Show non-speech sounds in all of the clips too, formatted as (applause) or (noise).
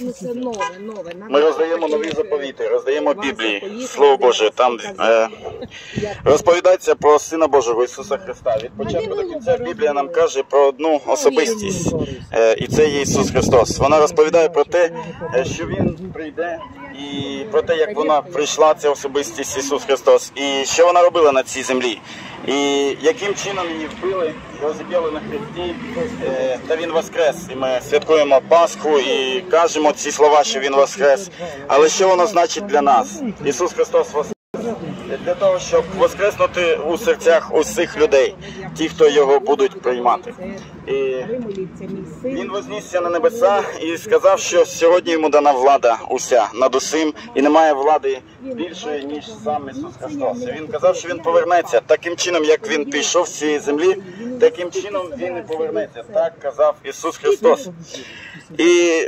Ну це нове, нове. Нам Ми роздаємо нові заповіти, роздаємо Біблії, Слово Боже, там е, (laughs) розповідається про Сина Божого Ісуса Христа. Від початку до кінця Біблія нам каже про одну особистість, е, і це є Ісус Христос. Вона розповідає про те, е, що Він прийде, і про те, як вона прийшла, ця особистість Ісус Христос, і що вона робила на цій землі. І яким чином її вбили, розіп'яли на хресті, е, та він воскрес. І ми святкуємо Пасху і кажемо ці слова, що він воскрес. Але що воно значить для нас? Ісус Христос воскрес для того, щоб воскреснути у серцях усіх людей, ті, хто його будуть приймати. І він вознісся на небеса і сказав, що сьогодні йому дана влада уся над усім, і немає влади більшої, ніж сам Ісус Христос. Він казав, що він повернеться таким чином, як він пішов з цієї землі, таким чином він і повернеться. Так казав Ісус Христос. І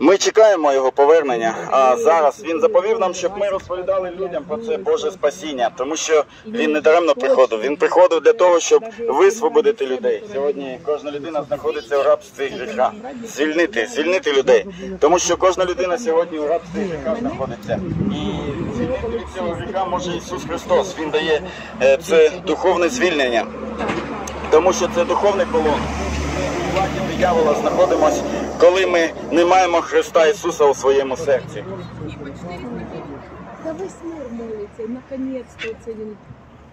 ми чекаємо його повернення. А зараз він заповів нам, щоб ми розповідали людям про це Боже спасіння, тому що він не даремно приходив. Він приходив для того, щоб висвободити людей. Сьогодні кожна людина знаходиться у рабстві гріха. Звільнити, звільнити людей, тому що кожна людина сьогодні у рабстві гріха знаходиться. І звільнити від цього гріха може Ісус Христос. Він дає е, це духовне звільнення, тому що це духовний полон у владі диявола знаходимося, коли ми не маємо Христа Ісуса у своєму серці. Та весь мир молиться, наконець-то це він,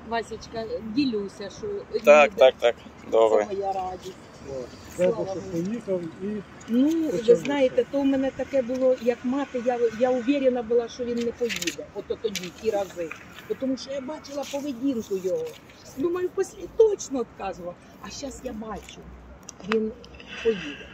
Васечка, ділюся, що Так, так, так. Добре. це моя радість. Поїхав і Ну, ви знаєте, то в мене таке було, як мати, я, я уверена була, що він не поїде. Ото тоді, ті рази. Тому що я бачила поведінку його. Думаю, послі точно відказував. А зараз я бачу, він поїде.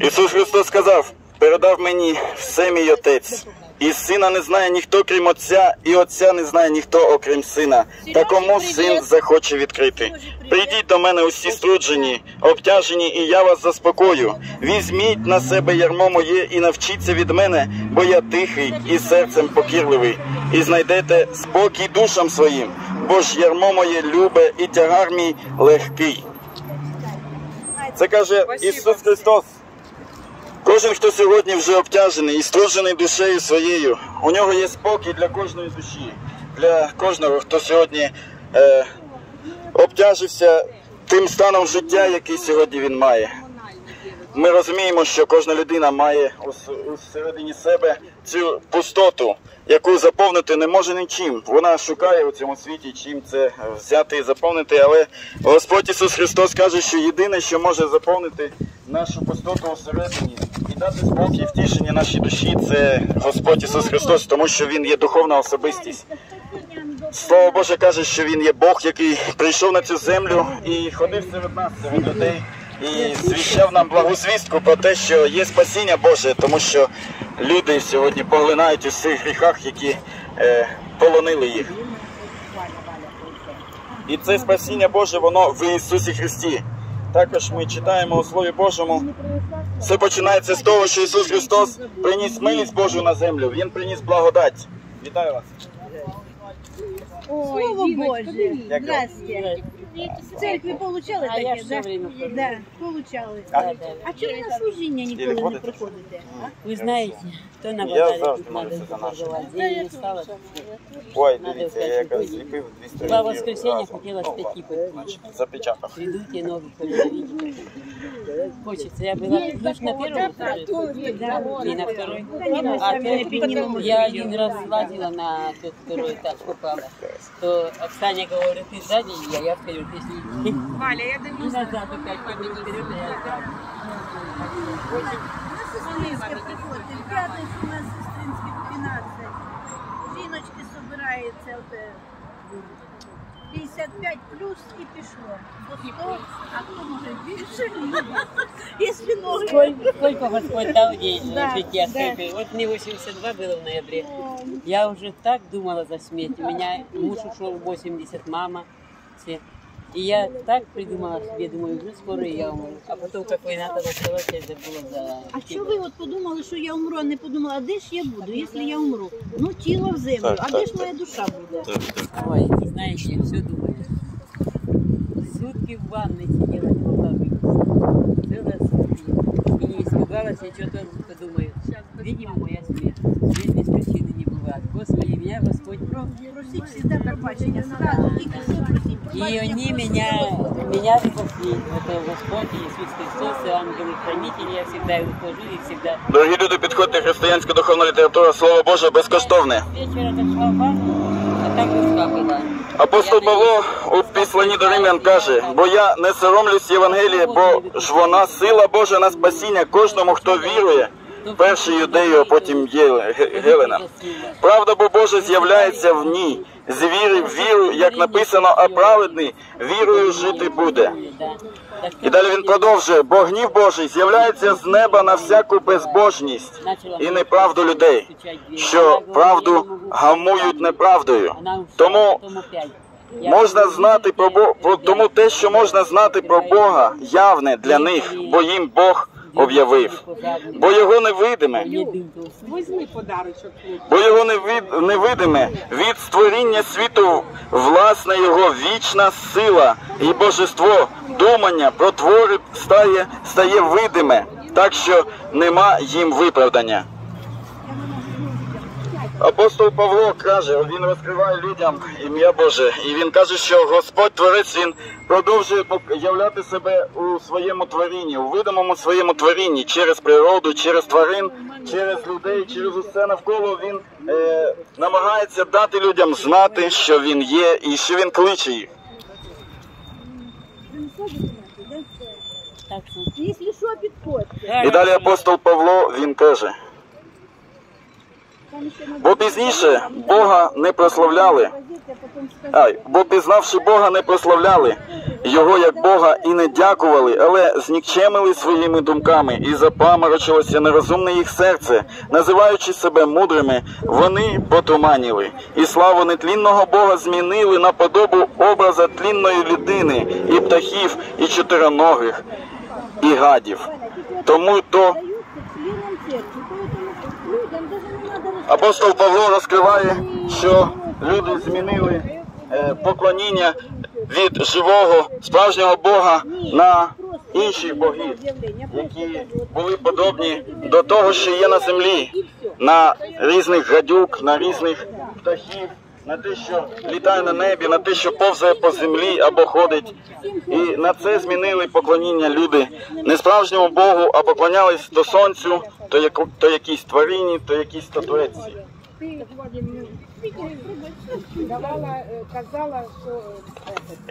Ісус Христос сказав, передав мені все мій Отець. І сина не знає ніхто, крім Отця, і Отця не знає ніхто, окрім сина. Та кому син захоче відкрити. Прийдіть до мене усі струджені, обтяжені, і я вас заспокою. Візьміть на себе ярмо моє і навчіться від мене, бо я тихий і серцем покірливий, і знайдете спокій душам своїм, бо ж ярмо моє любе і тягар мій легкий. Це каже Ісус Христос. Кожен, хто сьогодні вже обтяжений і струджений душею своєю, у нього є спокій для кожної душі, для кожного, хто сьогодні е, обтяжився тим станом життя, який сьогодні він має. Ми розуміємо, що кожна людина має у у середині себе цю пустоту, яку заповнити не може нічим. Вона шукає у цьому світі, чим це взяти і заповнити. Але Господь Ісус Христос каже, що єдине, що може заповнити нашу пустоту усередині і дати спокій, втішення нашій душі, це Господь Ісус Христос, тому що Він є духовна особистість. Слово Боже каже, що він є Бог, який прийшов на цю землю і ходив серед нас, серед людей, і звіщав нам благозвістку про те, що є спасіння Боже, тому що люди сьогодні поглинають у всіх гріхах, які е, полонили їх. І це спасіння Боже, воно в Ісусі Христі. Також ми читаємо у Слові Божому. Все починається з того, що Ісус Христос приніс милість Божу на землю. Він приніс благодать. Вітаю вас. Ой, Слово Боже. дивіться. Як Здрасте. В церкві получали А я таке, все да? время хожу. Да, получали. А? А чому ви на служіння ніколи не ходите? приходите? а? Вы знаете, кто на Я базаре завжди тут надо молюся за наших. торговать. Денег не стало. Ой, Надо дивіться, я взяти якраз кредит. зліпив 200 Два разів воскресенья разом. хотела Ну, с пяти ладно, подписать. Запечатав. Придут и новых повидите. Хочется. Я была ключ на первом этаже и на второй. мы А сами то поднимем я один раз лазила на тот второй этаж, попала. То Оксане говорит, ты сзади, а я вперед. Если Валя, я и дивлюсь. назад опять ходить вперед, а я сзади. Сестринське приходьте, в п'ятницю у нас сестринське 12. Жіночки збираються от, е, 55 плюс і пішло. По 100, а хто може більше? Якщо ноги. Сколько, сколько Господь дал ей Да, життя. да. Вот мне 82 было в ноябре. Я уже так думала за смерть. У меня муж ушел в 80, мама. Все. И я так придумала себе, думаю, уже скоро и я умру. А потом, как война тогда началась, я забыла за... А що ви от подумали, що я умру, а не подумала, а де ж я буду, якщо я умру? Ну, тіло в землю, Так, а так, де ж моя душа буде? Ой, не знаете, я все думаю. Сутки в ванной сидела, не могла выйти. Целые сутки. И не испугалась. испугалась, я что-то думаю. Видимо, моя смерть. Смерть без причины не бывает. Господи, меня Господь Просіть завжди пробачення, сразу, тільки все просіть И пробачення. они меня, меня спасли. Это Господь Иисус Христос и ангелы-хранители. Я всегда их хожу и всегда. Дорогі люди, підходьте, християнська духовна література, слово Боже, безкоштовне. Вечер отошла в ванну, а так выскакивала. Апостол Павло у післанні до Римлян каже: бо я не соромлюсь Євангелія, бо ж вона сила Божа на спасіння кожному, хто вірує. Перший юдею, а потім Гелена. Правда бо Божа з'являється в ній. З віри в віру, як написано, а праведний вірою жити буде. І далі він продовжує, бо гнів Божий з'являється з неба на всяку безбожність і неправду людей, що правду гамують неправдою. Тому можна знати про Бога, тому те, що можна знати про Бога, явне для них, бо їм Бог об'явив. Бо його невидиме, бо його невид- невидиме від створіння світу, власне його вічна сила і божество, думання про твори стає, стає видиме, так що нема їм виправдання. Апостол Павло каже, він розкриває людям ім'я Боже, і він каже, що Господь Творець він продовжує являти себе у своєму творінні, у видимому своєму творінні через природу, через тварин, через людей, через усе навколо. Він е, намагається дати людям знати, що він є і що він кличе їх. І далі апостол Павло він каже. Бо пізніше Бога не прославляли, Ай, бо пізнавши Бога, не прославляли. Його як Бога і не дякували, але знікчемили своїми думками, і запаморочилося нерозумне їх серце, називаючи себе мудрими, вони потуманіли, і славу нетлінного Бога змінили на подобу образа тлінної людини, і птахів, і чотироногих, і гадів. Тому то Апостол Павло розкриває, що люди змінили е, поклоніння від живого справжнього Бога на інших богів, які були подобні до того, що є на землі, на різних гадюк, на різних птахів, на те, що літає на небі, на те, що повзає по землі або ходить. І на це змінили поклоніння люди не справжньому Богу, а поклонялись то сонцю, то, як... то якійсь тварині, то якійсь статуетці. Ти давала, казала, що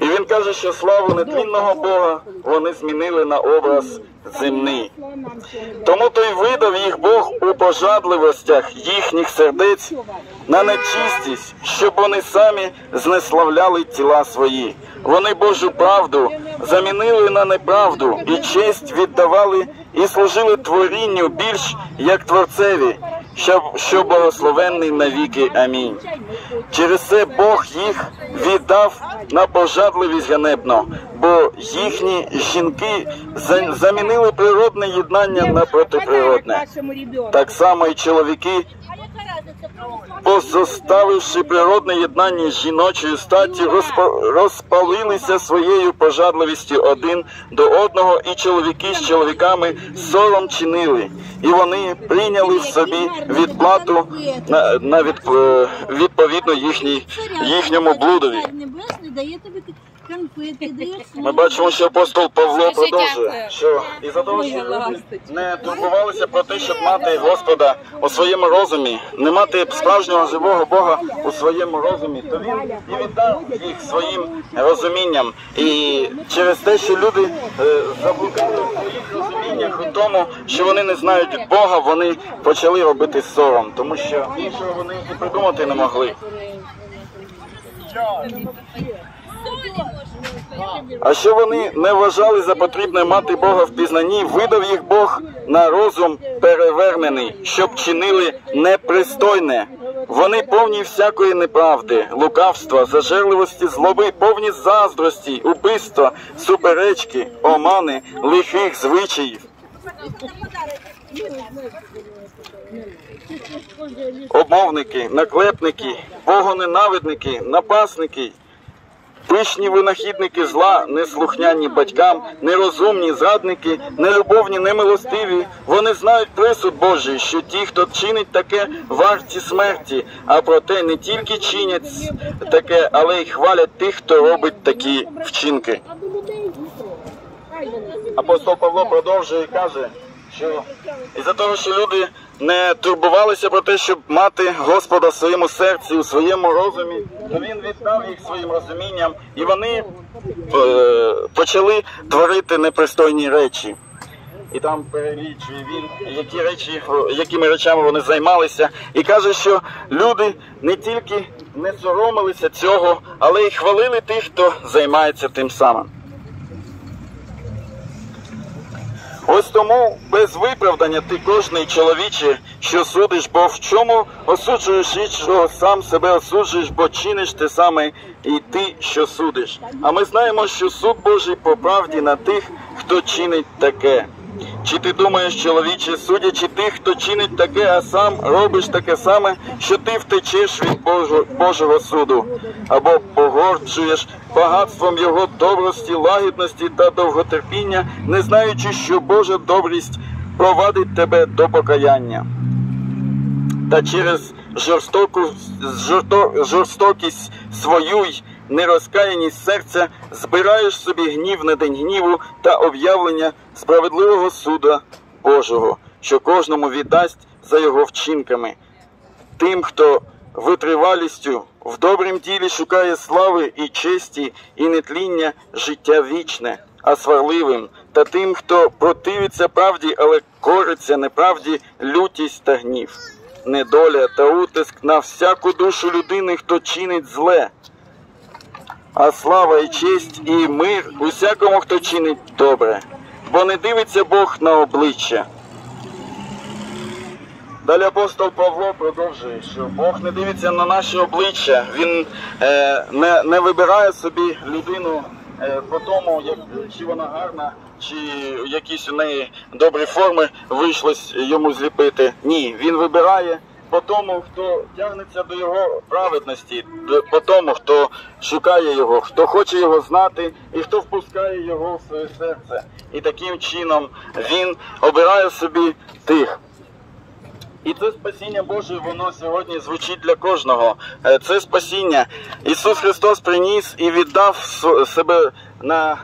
І він каже, що славу нетлінного Бога вони змінили на образ земний. Тому то й видав їх Бог у пожадливостях їхніх сердець на нечистість, щоб вони самі знеславляли тіла свої. Вони Божу правду замінили на неправду і честь віддавали і служили творінню більш як творцеві, що, благословенний навіки. Амінь. Через це Бог їх віддав на пожадливість ганебно, бо їхні жінки замінили природне єднання на протиприродне. Так само і чоловіки, А яка разниця православна? Позоставивши природне єднання статтю, розпа- розпалилися своєю пожадливістю один до одного, і чоловіки з чоловіками сором чинили, і вони прийняли в собі відплату на, на від, е, відповідно їхній, їхньому блудові. Конфети, дає (laughs) Ми бачимо, що апостол Павло продовжує, що із-за того, що люди не турбувалися про те, щоб мати Господа у своєму розумі, не мати справжнього живого Бога у своєму розумі, то він і віддав їх своїм розумінням. І через те, що люди е, заблукали в своїх розуміннях у тому, що вони не знають Бога, вони почали робити сором, тому що іншого вони і придумати не могли. А що вони не вважали за потрібне мати Бога в пізнанні, видав їх Бог на розум перевернений, щоб чинили непристойне. Вони повні всякої неправди, лукавства, зажерливості, злоби, повні заздрості, убивства, суперечки, омани, лихих звичаїв. Обмовники, наклепники, богоненавидники, напасники, пишні винахідники зла, неслухняні батькам, нерозумні зрадники, нелюбовні, немилостиві. Вони знають присуд Божий, що ті, хто чинить таке, варті смерті, а проте не тільки чинять таке, але й хвалять тих, хто робить такі вчинки. Апостол Павло продовжує і каже, що із-за того, що люди не турбувалися про те, щоб мати Господа в своєму серці, у своєму розумі, то він віддав їх своїм розумінням, і вони е, почали творити непристойні речі. І там перелічує він, які речі, якими речами вони займалися, і каже, що люди не тільки не соромилися цього, але й хвалили тих, хто займається тим самим. Ось тому без виправдання ти кожний чоловіче, що судиш, бо в чому осуджуєш іншого, сам себе осуджуєш, бо чиниш те саме і ти, що судиш. А ми знаємо, що суд Божий по правді на тих, хто чинить таке. Чи ти думаєш, чоловіче, судячи тих, хто чинить таке, а сам робиш таке саме, що ти втечеш від Божого, суду, або погорджуєш багатством його добрості, лагідності та довготерпіння, не знаючи, що Божа добрість провадить тебе до покаяння. Та через жорстоку жорсто, жорстокість свою й нерозкаяність серця збираєш собі гнів на день гніву та об'явлення справедливого суда Божого, що кожному віддасть за його вчинками. Тим, хто витривалістю в добрім ділі шукає слави і честі, і нетління життя вічне, а сварливим, та тим, хто противиться правді, але кориться неправді, лютість та гнів, недоля та утиск на всяку душу людини, хто чинить зле. А слава і честь і мир усякому, хто чинить добре, бо не дивиться Бог на обличчя. Далі апостол Павло продовжує, що Бог не дивиться на наші обличчя, Він е, не, не вибирає собі людину е, по тому, як, чи вона гарна, чи якісь у неї добрі форми вийшлось йому зліпити. Ні, він вибирає по тому, хто тягнеться до його праведності, по тому, хто шукає його, хто хоче його знати і хто впускає його в своє серце. І таким чином він обирає собі тих. І це спасіння Боже, воно сьогодні звучить для кожного. Е, Це спасіння. Ісус Христос приніс і віддав себе на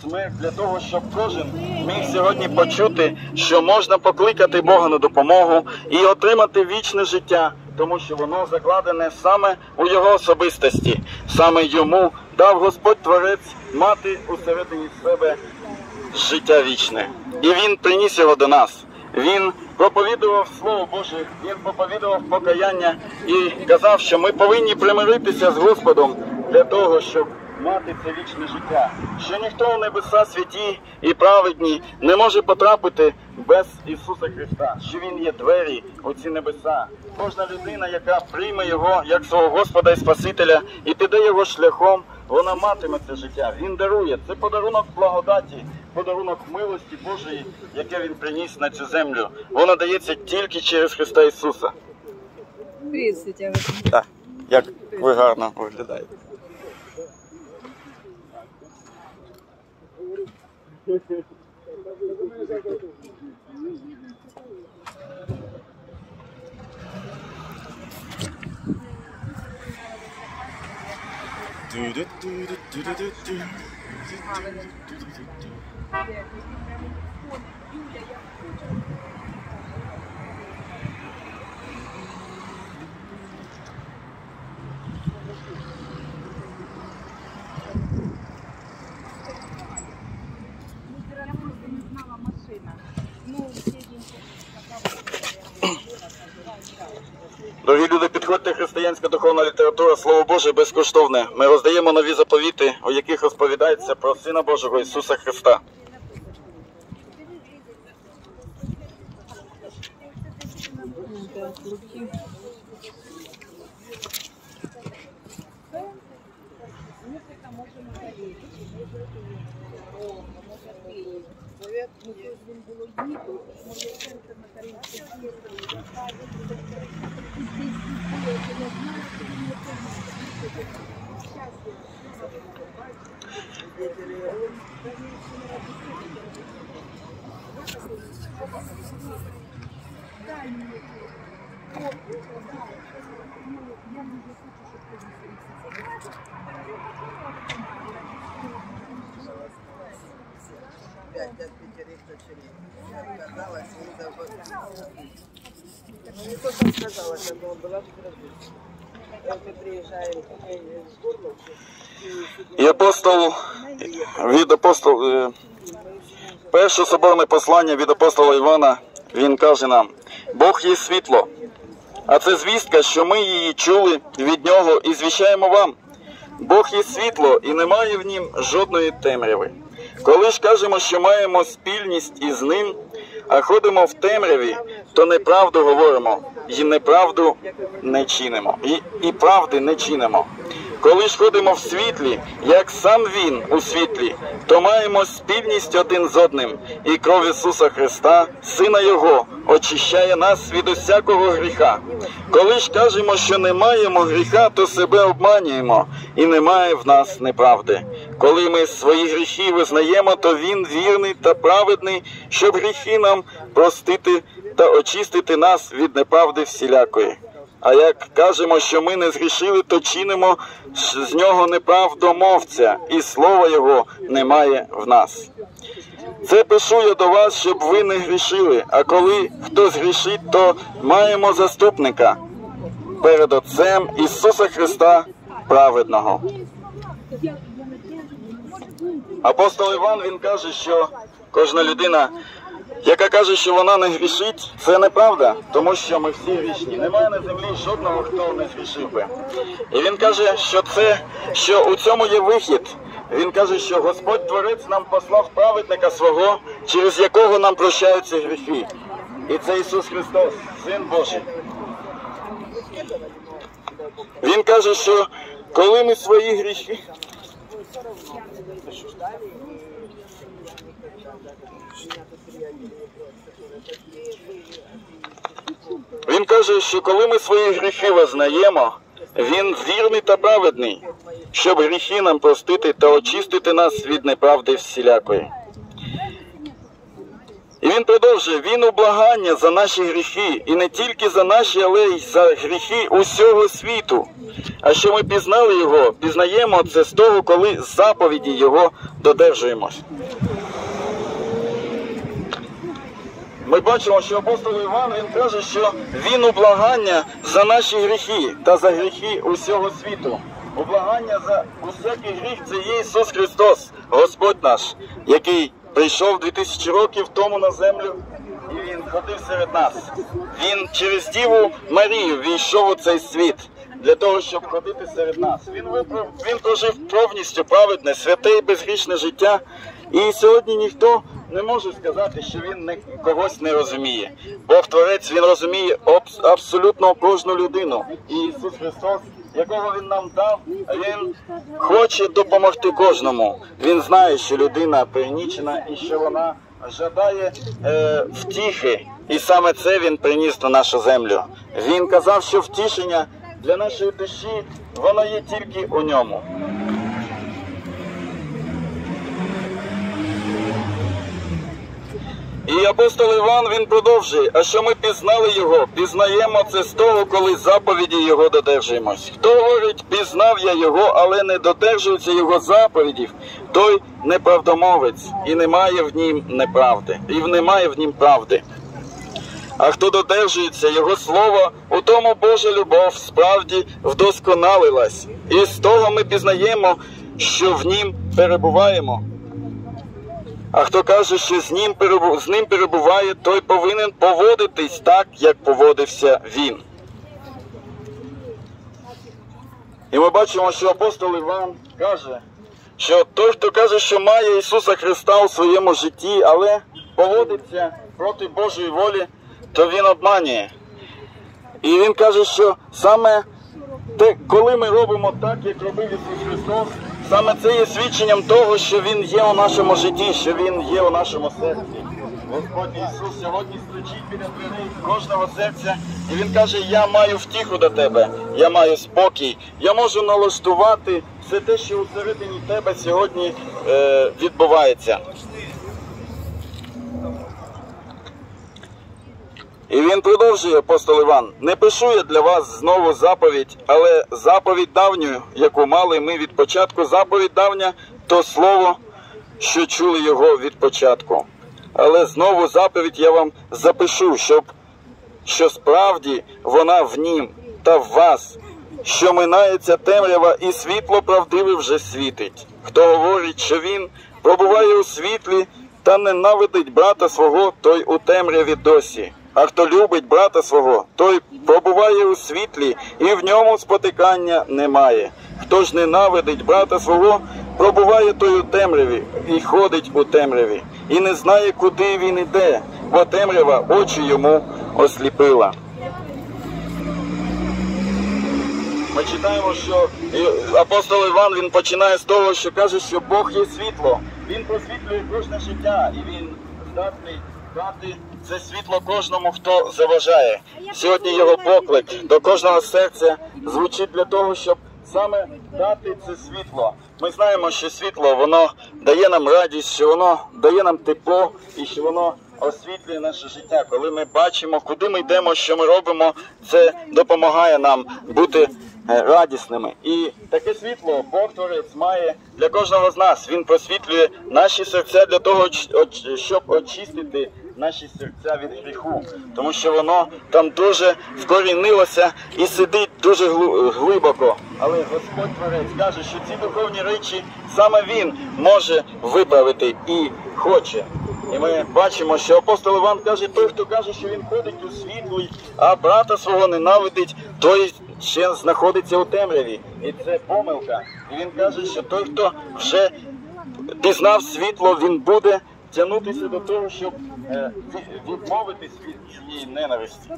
смерть для того, щоб кожен міг сьогодні почути, що можна покликати Бога на допомогу і отримати вічне життя, тому що воно закладене саме у його особистості. Саме йому дав Господь Творець мати усередині себе життя вічне. І він приніс його до нас. Він проповідував Слово Боже, він проповідував покаяння і казав, що ми повинні примиритися з Господом для того, щоб мати це вічне життя. Що ніхто у небеса святі і праведні не може потрапити без Ісуса Христа, що Він є двері у ці небеса. Кожна людина, яка прийме його як свого Господа і Спасителя і піде його шляхом, вона матиме це життя. Він дарує. Це подарунок благодаті, подарунок милості Божої, яке він приніс на цю землю. Воно дається тільки через Христа Ісуса. Так, як ви гарно виглядаєте. (laughs) 嘟嘟嘟嘟嘟嘟嘟嘟嘟嘟嘟嘟嘟嘟 Дорогі люди, підходьте християнська духовна література, слово Боже, безкоштовне. Ми роздаємо нові заповіти, у яких розповідається про Сина Божого Ісуса Христа. Пять от пятерых дочерей. Я отказалась, не забыла. Ну, не то, что отказалась, я думала, была в Петербурге. І апостол від апостол, е, перше соборне послання від апостола Івана, він каже нам: Бог є світло, а це звістка, що ми її чули від нього і звіщаємо вам. Бог є світло і немає в нім жодної темряви. Коли ж кажемо, що маємо спільність із ним, а ходимо в темряві, то неправду говоримо, і неправду не чинимо, і, і правди не чинимо. Коли ж ходимо в світлі, як сам Він у світлі, то маємо спільність один з одним, і кров Ісуса Христа, Сина Його, очищає нас від усякого гріха. Коли ж кажемо, що не маємо гріха, то себе обманюємо, і немає в нас неправди. Коли ми свої гріхи визнаємо, то Він вірний та праведний, щоб гріхи нам простити та очистити нас від неправди всілякої. А як кажемо, що ми не згрішили, то чинимо з нього неправдомовця, і слова його немає в нас. Це пишу я до вас, щоб ви не грішили. А коли хто згрішить, то маємо заступника перед Отцем Ісуса Христа праведного. Апостол Іван він каже, що кожна людина, яка каже, що вона не грішить, це неправда, тому що ми всі грішні. Немає на землі жодного, хто не згрішив би. І він каже, що це, що у цьому є вихід. Він каже, що Господь Творець нам послав праведника свого, через якого нам прощаються гріхи. І це Ісус Христос, Син Божий. Він каже, що коли ми свої гріхи. Він каже, що коли ми свої гріхи визнаємо, він вірний та праведний, щоб гріхи нам простити та очистити нас від неправди всілякої. І він продовжує, він у благання за наші гріхи, і не тільки за наші, але й за гріхи усього світу. А що ми пізнали його, пізнаємо це з того, коли заповіді його додержуємось. Ми бачимо, що апостол Іван він каже, що він у благання за наші гріхи та за гріхи усього світу. У благання за усякий гріх це є Ісус Христос, Господь наш, який прийшов 2000 років тому на землю, і Він ходив серед нас. Він через Діву Марію війшов у цей світ для того, щоб ходити серед нас. Він виправ, він прожив повністю праведне, святе і безгрішне життя. І сьогодні ніхто не може сказати, що він не, когось не розуміє. Бог Творець він розуміє абс- абсолютно кожну людину. І Ісус Христос, якого Він нам дав, Він хоче допомогти кожному. Він знає, що людина пригнічена і що вона жадає е, втіхи. І саме це він приніс на нашу землю. Він казав, що втішення для нашої душі воно є тільки у ньому. І апостол Іван він продовжує, а що ми пізнали його, пізнаємо це з того, коли заповіді його додержуємось. Хто говорить, пізнав я його, але не додержується його заповідів, той неправдомовець, і немає в нім неправди, і немає в нім правди. А хто додержується його слова, у тому Божа любов справді вдосконалилась. І з того ми пізнаємо, що в нім перебуваємо. А хто каже, що з ним, з ним перебуває, той повинен поводитись так, як поводився він. І ми бачимо, що апостол Іван каже, що той, хто каже, що має Ісуса Христа у своєму житті, але поводиться проти Божої волі, то він обманює. І він каже, що саме те, коли ми робимо так, як робив Ісус Христос, саме це є свідченням того, що Він є у нашому житті, що Він є у нашому серці. Господь Ісус сьогодні стучить біля дверей кожного серця, і Він каже: Я маю втіху до тебе, я маю спокій, я можу налаштувати все те, що усередині тебе сьогодні е, відбувається. І він продовжує, апостол Іван, не пишу я для вас знову заповідь, але заповідь давню, яку мали ми від початку, заповідь давня то слово, що чули його від початку. Але знову заповідь я вам запишу, щоб що справді вона в нім та в вас, що минається темрява, і світло правдиве вже світить. Хто говорить, що він пробуває у світлі та ненавидить брата свого, той у темряві досі. А хто любить брата свого, той пробуває у світлі, і в ньому спотикання немає. Хто ж ненавидить брата свого, пробуває той у темряві і ходить у темряві, і не знає, куди він іде, бо темрява очі йому осліпила. Ми читаємо, що апостол Іван він починає з того, що каже, що Бог є світло. Він просвітлює кожне життя, і він здатний дати це світло кожному, хто заважає. Сьогодні його поклик до кожного серця звучить для того, щоб саме дати це світло. Ми знаємо, що світло воно дає нам радість, що воно дає нам тепло і що воно освітлює наше життя. Коли ми бачимо, куди ми йдемо, що ми робимо, це допомагає нам бути е, радісними. І таке світло Бог Творець має для кожного з нас. Він просвітлює наші серця для того, щоб очистити наші серця від гріху, тому що воно там дуже вкорінилося і сидить дуже глибоко. Але Господь Творець каже, що ці духовні речі саме Він може виправити і хоче. І ми бачимо, що апостол Іван каже, той, хто каже, що він ходить у світлі, а брата свого ненавидить, той ще знаходиться у темряві. І це помилка. І він каже, що той, хто вже пізнав світло, він буде тягнутися до того, щоб е, ві- відмовитись від цієї ненависті.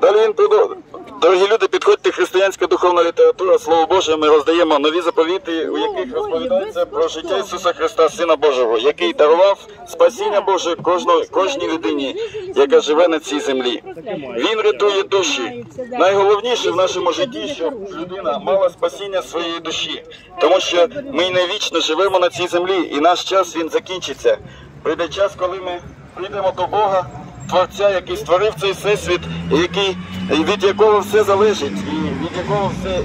Далі він продовжує. Дорогі люди, підходьте християнська духовна література, Слово Боже, ми роздаємо нові заповіти, у яких розповідається про життя Ісуса Христа, Сина Божого, який дарував спасіння Боже кожної, кожній людині, яка живе на цій землі. Він рятує душі. Найголовніше в нашому житті, щоб людина мала спасіння своєї душі, тому що ми не вічно живемо на цій землі, і наш час він закінчиться. Прийде час, коли ми прийдемо до Бога. Творця, який створив цей всесвіт, який, від якого все залежить, і від якого все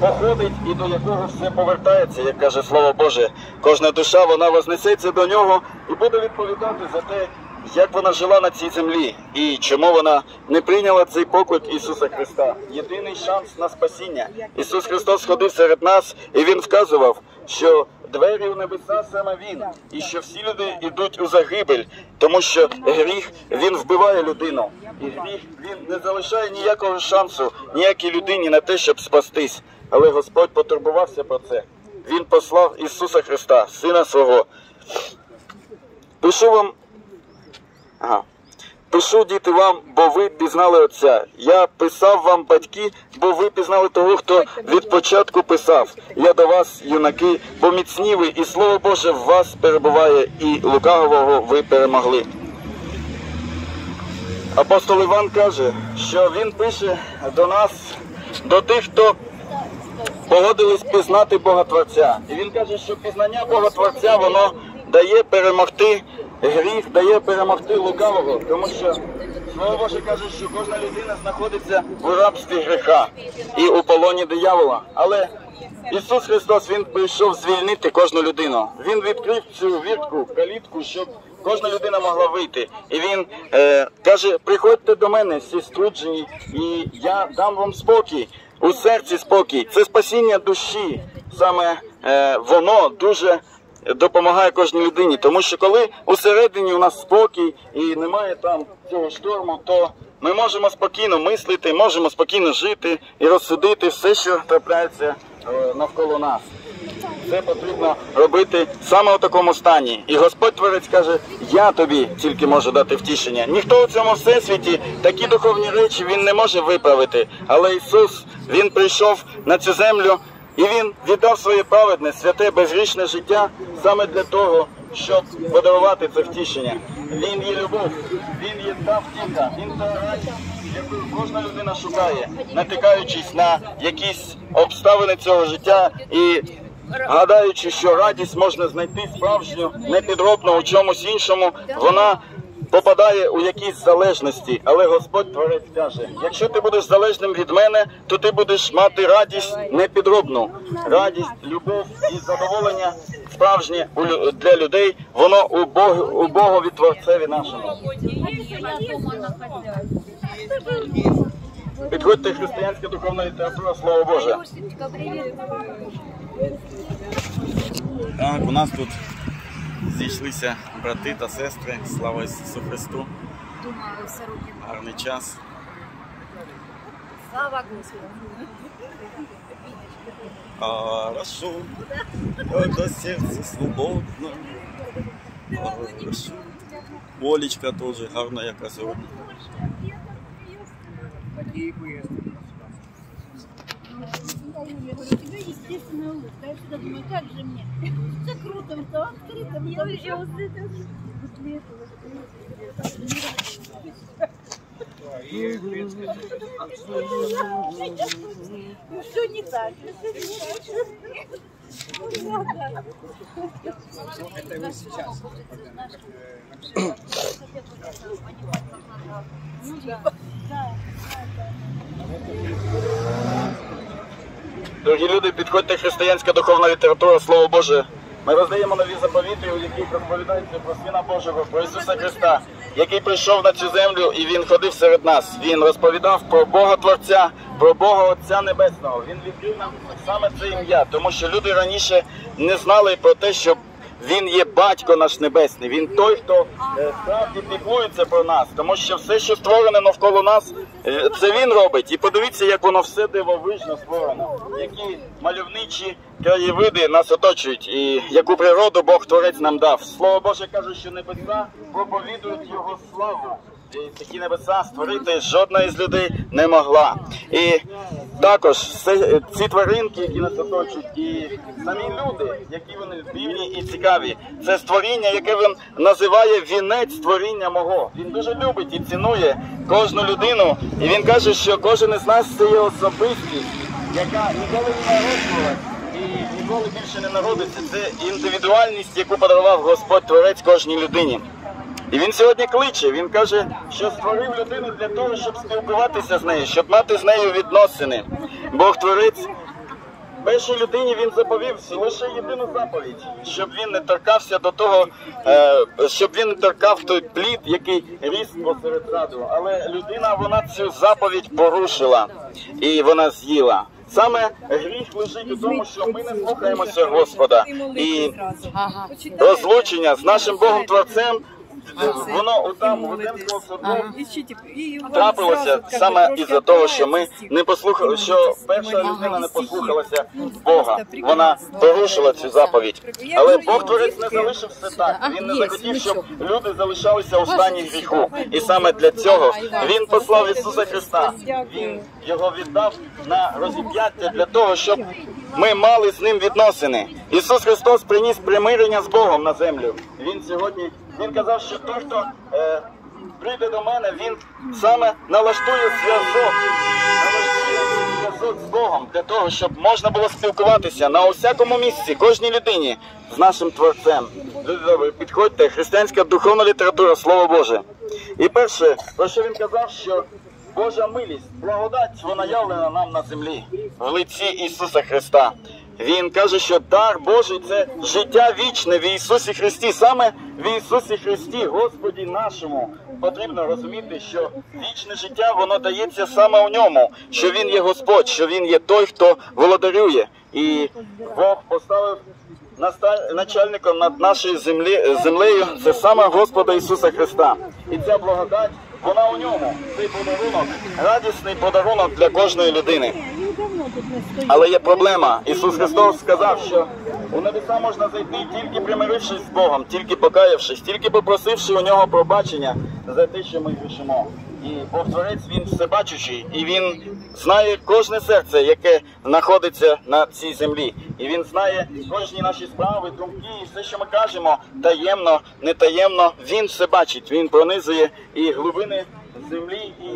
походить, і до якого все повертається, як каже Слово Боже. Кожна душа вона вознесеться до нього і буде відповідати за те, як вона жила на цій землі, і чому вона не прийняла цей поклик Ісуса Христа. Єдиний шанс на спасіння. Ісус Христос ходив серед нас, і Він вказував, що двері у небеса саме він, і що всі люди йдуть у загибель, тому що гріх він вбиває людину, і гріх він не залишає ніякого шансу ніякій людині на те, щоб спастись. Але Господь потурбувався про це. Він послав Ісуса Христа, Сина свого. Пишу вам. Ага. Пишу, діти, вам, бо ви пізнали Отця. Я писав вам, батьки, бо ви пізнали того, хто від початку писав. Я до вас, юнаки, бо і Слово Боже в вас перебуває, і лукавого ви перемогли. Апостол Іван каже, що він пише до нас, до тих, хто погодились пізнати Бога Творця. І він каже, що пізнання Бога Творця воно дає перемогти гріх, дає перемогти лукавого, тому що Слово Боже каже, що кожна людина знаходиться у рабстві гріха і у полоні диявола. Але Ісус Христос Він прийшов звільнити кожну людину. Він відкрив цю віртку, калітку, щоб кожна людина могла вийти. І він е, каже: приходьте до мене, всі струджені, і я дам вам спокій. У серці спокій. Це спасіння душі. Саме е, воно дуже допомагає кожній людині. Тому що коли усередині у нас спокій і немає там цього шторму, то ми можемо спокійно мислити, можемо спокійно жити і розсудити все, що трапляється е, навколо нас. Це потрібно робити саме у такому стані. І Господь Творець каже: я тобі тільки можу дати втішення. Ніхто у цьому всесвіті такі духовні речі він не може виправити. Але Ісус Він прийшов на цю землю і Він віддав своє праведне, святе, безгрішне життя саме для того, щоб подарувати це втішення. Він є любов, він є та втіха, він та радість, яку кожна людина шукає, натикаючись на якісь обставини цього життя і гадаючи, що радість можна знайти справжню, непідробну у чомусь іншому, вона попадає у якісь залежності. Але Господь Творець каже: якщо ти будеш залежним від мене, то ти будеш мати радість непідробну, радість, любов і задоволення справжнє для людей. Воно у Бог у Богові Творцеві нашому. Підходьте християнська духовна література, слово Боже. Так, у нас тут зійшлися брати та сестри. Слава Ісусу Христу. Гарний час. Слава Господу. Хорошо, когда сердце свободно. Хорошо. Олечка теж гарна яка сьогодні. Я говорю, у тебя естественная улыбка. Я всегда думаю, как же мне? Все круто, все открыто, мне Все не так. Дорогі люди, підходьте християнська духовна література, Слово Боже. Ми роздаємо нові заповіти, у яких розповідається про Сина Божого, про Ісуса Христа, який прийшов на цю землю і Він ходив серед нас. Він розповідав про Бога Творця, про Бога Отця Небесного. Він відкрив нам саме це ім'я, тому що люди раніше не знали про те, що він є батько наш небесний. Він той, хто е, справді піклується про нас, тому що все, що створене навколо нас, е, це він робить. І подивіться, як воно все дивовижно створено, які мальовничі краєвиди нас оточують, і яку природу Бог Творець нам дав. Слово Боже каже, що небеса проповідують його славу. Такі небеса створити жодна із людей не могла. І також все- ці тваринки, які нас оточують, і самі люди, які вони дивні і цікаві. Це створіння, яке він називає вінець створіння мого. Він дуже любить і цінує кожну людину. І він каже, що кожен із нас це є особистість, яка ніколи не народжувалась і ніколи більше не народиться. Це індивідуальність, яку подарував Господь Творець кожній людині. І він сьогодні кличе. Він каже, що створив людину для того, щоб спілкуватися з нею, щоб мати з нею відносини. Бог творець. Першій людині він заповів лише єдину заповідь, щоб він не торкався до того, е, щоб він не торкав той плід, який ріс посеред саду. Але людина вона цю заповідь порушила і вона з'їла. Саме гріх лежить у тому, що ми не слухаємося Господа і розлучення з нашим Богом Творцем. Воно отам, в Едемському саду, трапилося саме із-за того, що ми не послухали, що перша людина не послухалася Бога. Вона порушила цю заповідь. Але Бог творець не залишив все так. Він не захотів, щоб люди залишалися у стані гріху. І саме для цього він послав Ісуса Христа. Він його віддав на розіп'яття для того, щоб ми мали з ним відносини. Ісус Христос приніс примирення з Богом на землю. Він сьогодні він казав, що той, хто е, прийде до мене, він саме налаштує зв'язок, зв'язок з Богом для того, щоб можна було спілкуватися на усякому місці, кожній людині з нашим творцем. Підходьте, християнська духовна література, слово Боже. І перше, про що він казав, що Божа милість, благодать, вона явлена нам на землі в лиці Ісуса Христа. Він каже, що дар Божий це життя вічне в Ісусі Христі. Саме в Ісусі Христі, Господі нашому, потрібно розуміти, що вічне життя воно дається саме у ньому, що Він є Господь, що Він є той, хто володарює. І Бог поставив начальником над нашою землі, землею це саме Господа Ісуса Христа. І ця благодать, вона у ньому. Цей подарунок, радісний подарунок для кожної людини. Але є проблема. Ісус Христос сказав, що у небеса можна зайти тільки примирившись з Богом, тільки покаявшись, тільки попросивши у нього пробачення за те, що ми грішимо. І Бог Творець він всебачучий, і він знає кожне серце, яке знаходиться на цій землі. І він знає кожні наші справи, думки, і все, що ми кажемо, таємно, нетаємно. Він все бачить. Він пронизує і глибини землі, і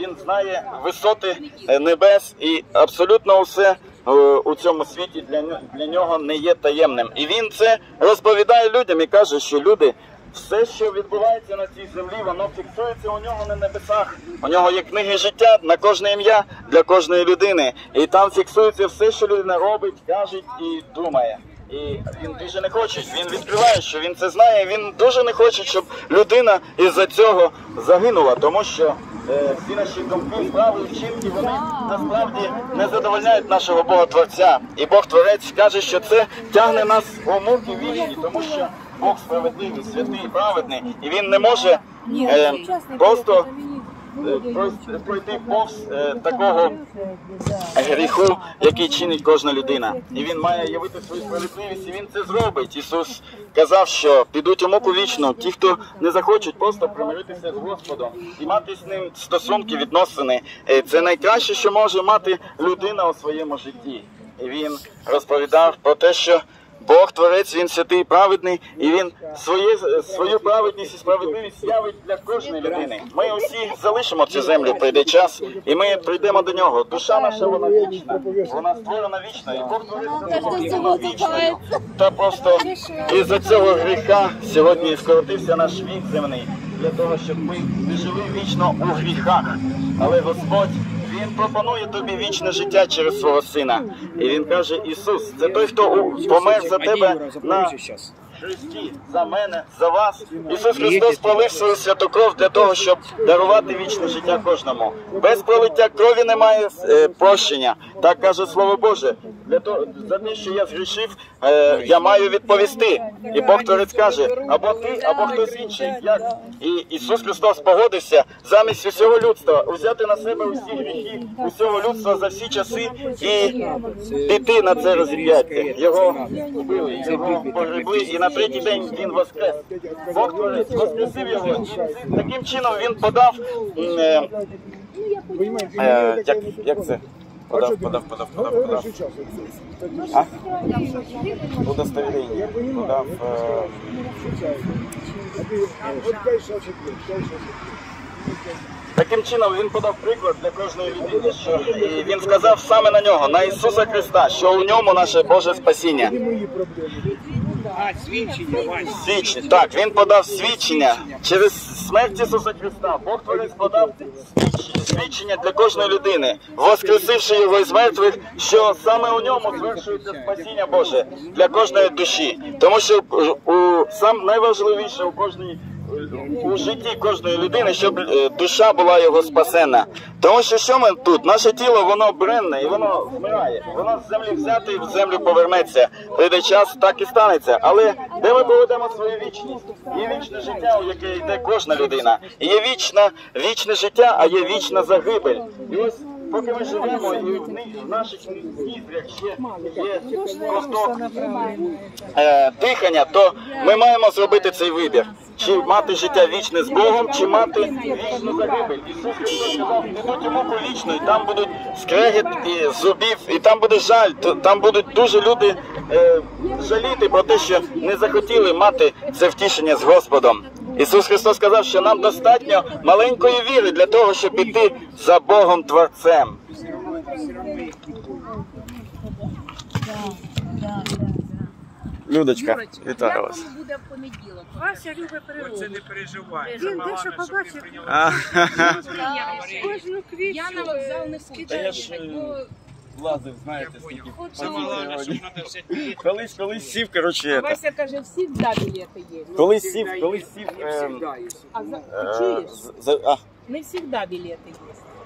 він знає висоти е, небес і абсолютно усе е, у цьому світі для, для нього не є таємним. І він це розповідає людям і каже, що люди. Все, що відбувається на цій землі, воно фіксується у нього на небесах. У нього є книги життя на кожне ім'я для кожної людини. І там фіксується все, що людина робить, каже і думає. І він дуже не хоче. Він відкриває, що він це знає. Він дуже не хоче, щоб людина із-за цього загинула, тому що е, всі наші думки, справи, вчинки, вони насправді не задовольняють нашого Бога Творця. І Бог Творець каже, що це тягне нас у муки вічні, тому що Бог справедливий, святий, праведний, і він не може е, просто е, пройти повз е, такого гріху, який чинить кожна людина. І він має явити свою справедливість, і він це зробить. Ісус казав, що підуть у муку вічну ті, хто не захочуть просто примиритися з Господом і мати з ним стосунки, відносини. Е, Це найкраще, що може мати людина у своєму житті. І він розповідав про те, що Бог Творець, він святий і праведний, і він своє, свою праведність і справедливість явить для кожної людини. Ми усі залишимо цю землю, прийде час, і ми прийдемо до нього. Душа наша вона вічна, вона створена вічна, і Бог Творець вона вічна. Та просто із-за цього гріха сьогодні скоротився наш вік земний для того, щоб ми не жили вічно у гріхах. Але Господь він пропонує тобі вічне життя через свого сина. І він каже: Ісус, це той, хто помер за тебе на Христі, за мене, за вас. Ісус Христос пролив свою святу кров для того, щоб дарувати вічне життя кожному. Без пролиття крові немає е, прощення. Так каже Слово Боже. Для того, за те, що я згрішив, е, я маю відповісти. І Бог Творець каже, або ти, або хтось інший. Як? І Ісус Христос погодився замість усього людства взяти на себе усі гріхи усього людства за всі часи і піти на це розіп'яття. Його вбили, його погребли, і на третій день він воскрес. Бог Творець воскресив його. Таким чином він подав. е, е, як, як це? Подав, подав, подав, подав, подав. А? Удостоверение. Подав. Е, Таким чином він подав приклад для кожної людини, що і він сказав саме на нього, на Ісуса Христа, що у ньому наше Боже спасіння. Свідчення. Так, він подав свідчення через смерть Ісуса Христа. Бог Творець подав свідчення- свідчення для кожної людини, воскресивши його із мертвих, що саме у ньому звершується спасіння Боже для кожної душі. Тому що у сам найважливіше у кожній у житті кожної людини, щоб е, душа була його спасена. Тому що що ми тут? Наше тіло воно бренне і воно вмирає. Воно з землі взяти і в землю повернеться. Прийде час, так і станеться. Але де ми поведемо свою вічність? Є вічне життя, у яке йде кожна людина. Є вічна, вічне життя, а є вічна загибель. І ось поки ми живемо, і в, наших ніздрях ще є ковток е, дихання, то ми маємо зробити цей вибір. Чи мати життя вічне з Богом, чи мати вічну загибель. Ісус Христос сказав, не будь у муку вічну, і там будуть скрегіт і зубів, і там буде жаль, там будуть дуже люди е, жаліти про те, що не захотіли мати це втішення з Господом. Ісус Христос сказав, що нам достатньо маленької віри для того, щоб піти за Богом Творцем. Людочка, вітаю вас. буде в понеділок. Вася любить природу. Це не переживай. Він дещо побачив. Кожну квітку. Я на вокзал не скидаю, лазив, знаєте, скільки. Колись, колись сів, коротше, это. Вася каже, всі да білети є. Колись сів, колись сів. ем, А за, ти е, чуєш? а. Не завжди білети є.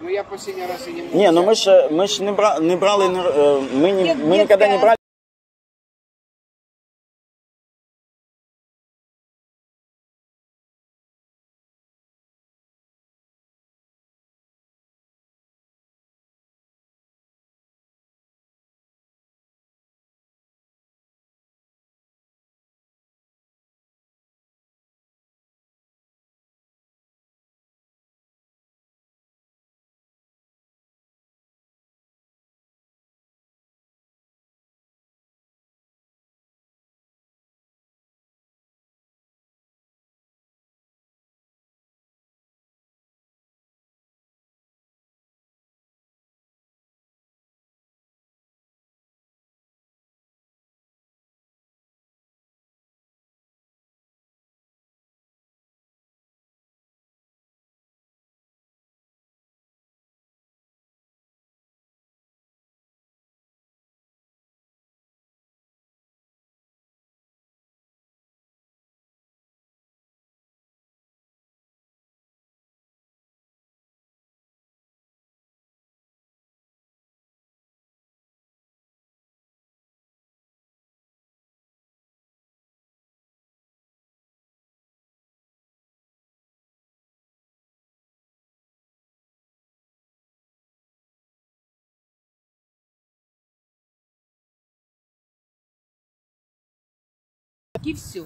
Ну я последний раз и не мог. Ні, ну ми ж ми ж не брали, не брали, е, ми, не, Нет, ми ніколи не брали. І все.